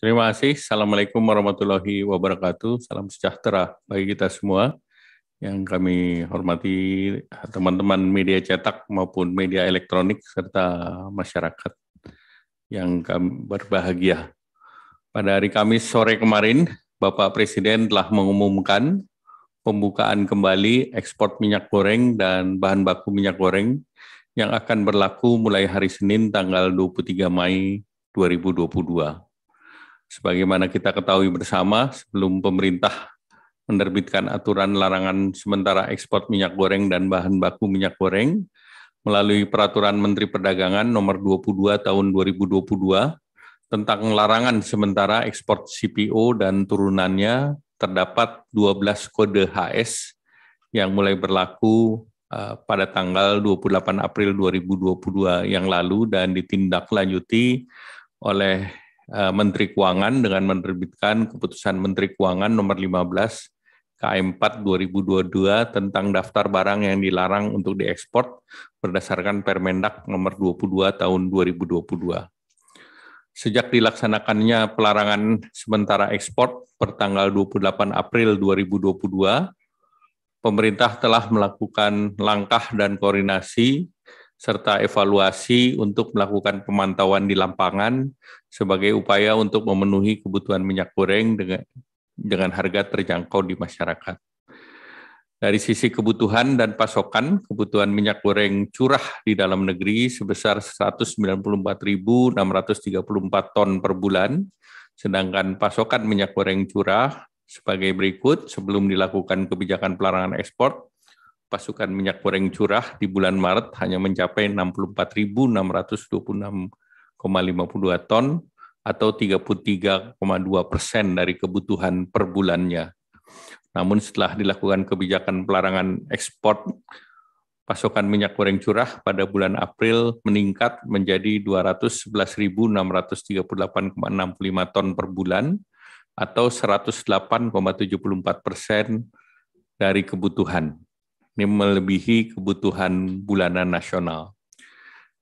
Terima kasih. Assalamualaikum warahmatullahi wabarakatuh. Salam sejahtera bagi kita semua yang kami hormati teman-teman media cetak maupun media elektronik serta masyarakat yang kami berbahagia. Pada hari Kamis sore kemarin, Bapak Presiden telah mengumumkan pembukaan kembali ekspor minyak goreng dan bahan baku minyak goreng yang akan berlaku mulai hari Senin tanggal 23 Mei 2022 sebagaimana kita ketahui bersama sebelum pemerintah menerbitkan aturan larangan sementara ekspor minyak goreng dan bahan baku minyak goreng melalui peraturan Menteri Perdagangan nomor 22 tahun 2022 tentang larangan sementara ekspor CPO dan turunannya terdapat 12 kode HS yang mulai berlaku uh, pada tanggal 28 April 2022 yang lalu dan ditindaklanjuti oleh Eh, Menteri Keuangan dengan menerbitkan keputusan Menteri Keuangan nomor 15 KM4 2022 tentang daftar barang yang dilarang untuk diekspor berdasarkan Permendak nomor 22 tahun 2022. Sejak dilaksanakannya pelarangan sementara ekspor per tanggal 28 April 2022, pemerintah telah melakukan langkah dan koordinasi serta evaluasi untuk melakukan pemantauan di lapangan sebagai upaya untuk memenuhi kebutuhan minyak goreng dengan dengan harga terjangkau di masyarakat. Dari sisi kebutuhan dan pasokan, kebutuhan minyak goreng curah di dalam negeri sebesar 194.634 ton per bulan, sedangkan pasokan minyak goreng curah sebagai berikut sebelum dilakukan kebijakan pelarangan ekspor pasukan minyak goreng curah di bulan Maret hanya mencapai 64.626,52 ton atau 33,2 persen dari kebutuhan per bulannya. Namun setelah dilakukan kebijakan pelarangan ekspor, pasokan minyak goreng curah pada bulan April meningkat menjadi 211.638,65 ton per bulan atau 108,74 persen dari kebutuhan. Ini melebihi kebutuhan bulanan nasional.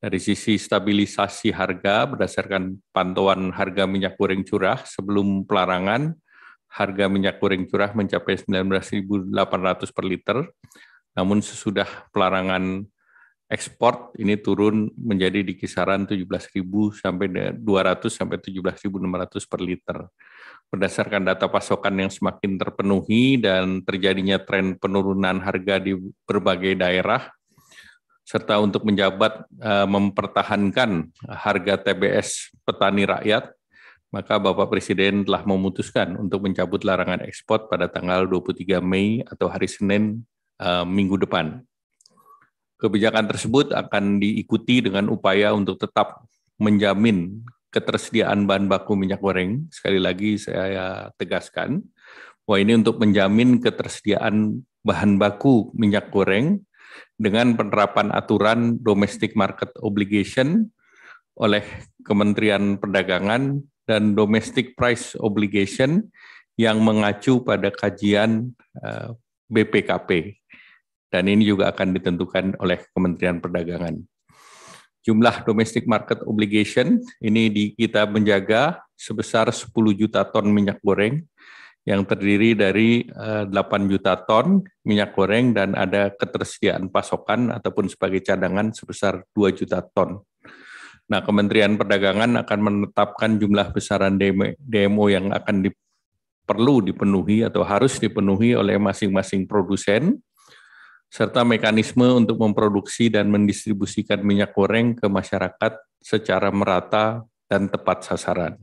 Dari sisi stabilisasi harga, berdasarkan pantauan harga minyak goreng curah sebelum pelarangan, harga minyak goreng curah mencapai 19.800 per liter, namun sesudah pelarangan ekspor ini turun menjadi di kisaran 17.000 sampai 200 sampai 17.600 per liter berdasarkan data pasokan yang semakin terpenuhi dan terjadinya tren penurunan harga di berbagai daerah, serta untuk menjabat uh, mempertahankan harga TBS petani rakyat, maka Bapak Presiden telah memutuskan untuk mencabut larangan ekspor pada tanggal 23 Mei atau hari Senin uh, minggu depan. Kebijakan tersebut akan diikuti dengan upaya untuk tetap menjamin ketersediaan bahan baku minyak goreng, sekali lagi saya tegaskan, bahwa ini untuk menjamin ketersediaan bahan baku minyak goreng dengan penerapan aturan domestic market obligation oleh Kementerian Perdagangan dan domestic price obligation yang mengacu pada kajian eh, BPKP. Dan ini juga akan ditentukan oleh Kementerian Perdagangan jumlah domestic market obligation ini di, kita menjaga sebesar 10 juta ton minyak goreng yang terdiri dari 8 eh, juta ton minyak goreng dan ada ketersediaan pasokan ataupun sebagai cadangan sebesar 2 juta ton. Nah, Kementerian Perdagangan akan menetapkan jumlah besaran DMO yang akan di, perlu dipenuhi atau harus dipenuhi oleh masing-masing produsen serta mekanisme untuk memproduksi dan mendistribusikan minyak goreng ke masyarakat secara merata dan tepat sasaran.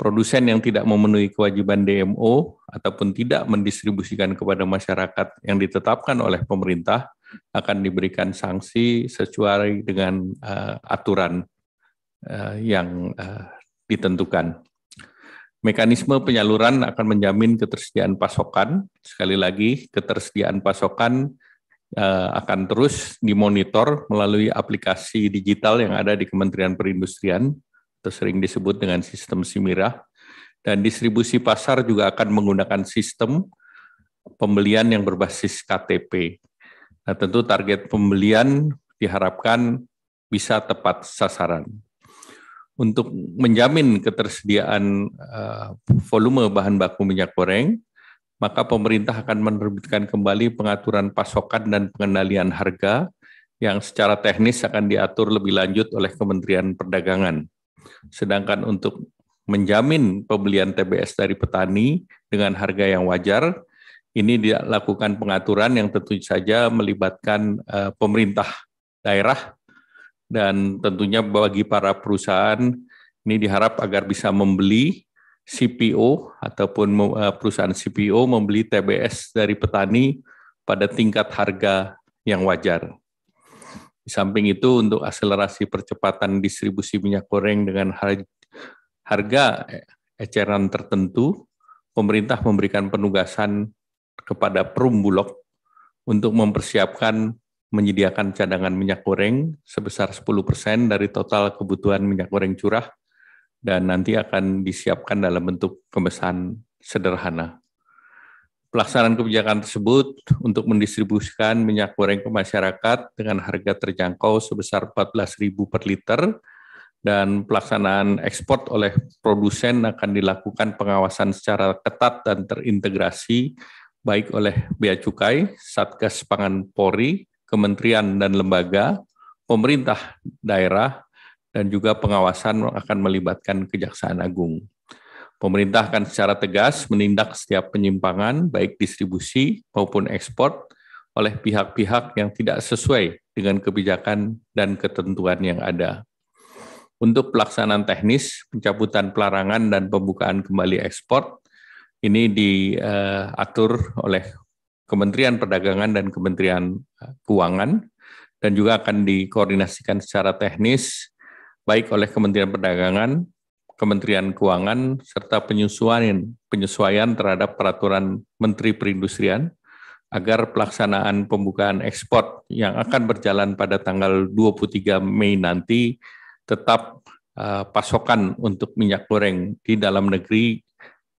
Produsen yang tidak memenuhi kewajiban DMO ataupun tidak mendistribusikan kepada masyarakat yang ditetapkan oleh pemerintah akan diberikan sanksi sesuai dengan uh, aturan uh, yang uh, ditentukan. Mekanisme penyaluran akan menjamin ketersediaan pasokan. Sekali lagi, ketersediaan pasokan uh, akan terus dimonitor melalui aplikasi digital yang ada di Kementerian Perindustrian, atau sering disebut dengan sistem Simira. Dan distribusi pasar juga akan menggunakan sistem pembelian yang berbasis KTP. Nah, tentu target pembelian diharapkan bisa tepat sasaran. Untuk menjamin ketersediaan uh, volume bahan baku minyak goreng, maka pemerintah akan menerbitkan kembali pengaturan pasokan dan pengendalian harga yang secara teknis akan diatur lebih lanjut oleh Kementerian Perdagangan. Sedangkan untuk menjamin pembelian TBS dari petani dengan harga yang wajar, ini dilakukan pengaturan yang tentu saja melibatkan uh, pemerintah daerah dan tentunya bagi para perusahaan ini diharap agar bisa membeli CPO ataupun eh, perusahaan CPO membeli TBS dari petani pada tingkat harga yang wajar. Di samping itu untuk akselerasi percepatan distribusi minyak goreng dengan harga eceran tertentu, pemerintah memberikan penugasan kepada Perum Bulog untuk mempersiapkan menyediakan cadangan minyak goreng sebesar 10% dari total kebutuhan minyak goreng curah dan nanti akan disiapkan dalam bentuk kemesan sederhana. Pelaksanaan kebijakan tersebut untuk mendistribusikan minyak goreng ke masyarakat dengan harga terjangkau sebesar 14.000 per liter dan pelaksanaan ekspor oleh produsen akan dilakukan pengawasan secara ketat dan terintegrasi baik oleh Bea Cukai, Satgas Pangan Polri, kementerian dan lembaga, pemerintah daerah, dan juga pengawasan akan melibatkan Kejaksaan Agung. Pemerintah akan secara tegas menindak setiap penyimpangan, baik distribusi maupun ekspor, oleh pihak-pihak yang tidak sesuai dengan kebijakan dan ketentuan yang ada. Untuk pelaksanaan teknis, pencabutan pelarangan dan pembukaan kembali ekspor, ini diatur oleh Kementerian Perdagangan dan Kementerian eh, Keuangan dan juga akan dikoordinasikan secara teknis baik oleh Kementerian Perdagangan, Kementerian Keuangan serta penyesuaian penyesuaian terhadap peraturan Menteri Perindustrian agar pelaksanaan pembukaan ekspor yang akan berjalan pada tanggal 23 Mei nanti tetap uh, pasokan untuk minyak goreng di dalam negeri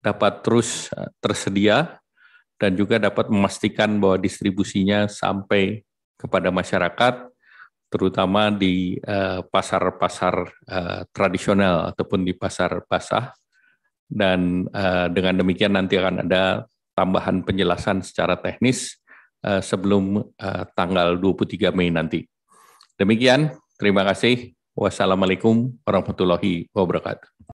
dapat terus uh, tersedia dan juga dapat memastikan bahwa distribusinya sampai kepada masyarakat, terutama di eh, pasar-pasar uh, tradisional ataupun di pasar basah. Dan uh, dengan demikian nanti akan ada tambahan penjelasan secara teknis uh, sebelum uh, tanggal 23 Mei nanti. Demikian, terima kasih. Wassalamualaikum warahmatullahi wabarakatuh.